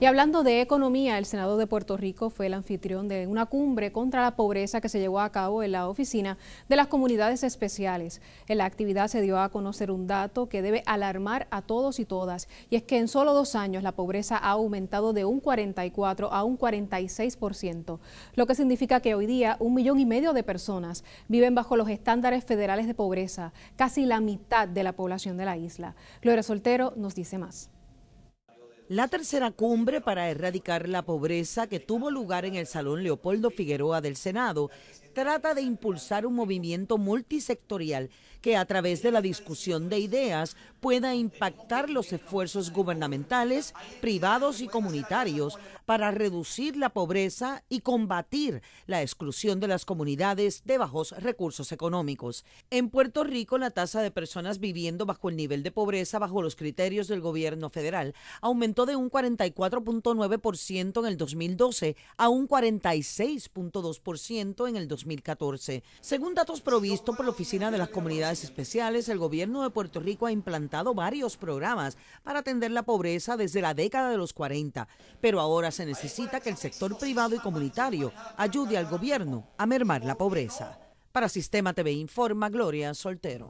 Y hablando de economía, el Senado de Puerto Rico fue el anfitrión de una cumbre contra la pobreza que se llevó a cabo en la oficina de las comunidades especiales. En la actividad se dio a conocer un dato que debe alarmar a todos y todas, y es que en solo dos años la pobreza ha aumentado de un 44 a un 46%, lo que significa que hoy día un millón y medio de personas viven bajo los estándares federales de pobreza, casi la mitad de la población de la isla. Gloria Soltero nos dice más. La tercera cumbre para erradicar la pobreza que tuvo lugar en el Salón Leopoldo Figueroa del Senado trata de impulsar un movimiento multisectorial que a través de la discusión de ideas pueda impactar los esfuerzos gubernamentales, privados y comunitarios para reducir la pobreza y combatir la exclusión de las comunidades de bajos recursos económicos. En Puerto Rico, la tasa de personas viviendo bajo el nivel de pobreza bajo los criterios del gobierno federal aumentó de un 44.9% en el 2012 a un 46.2% en el 2013. Según datos provistos por la Oficina de las Comunidades Especiales, el gobierno de Puerto Rico ha implantado varios programas para atender la pobreza desde la década de los 40, pero ahora se necesita que el sector privado y comunitario ayude al gobierno a mermar la pobreza. Para Sistema TV Informa, Gloria Soltero.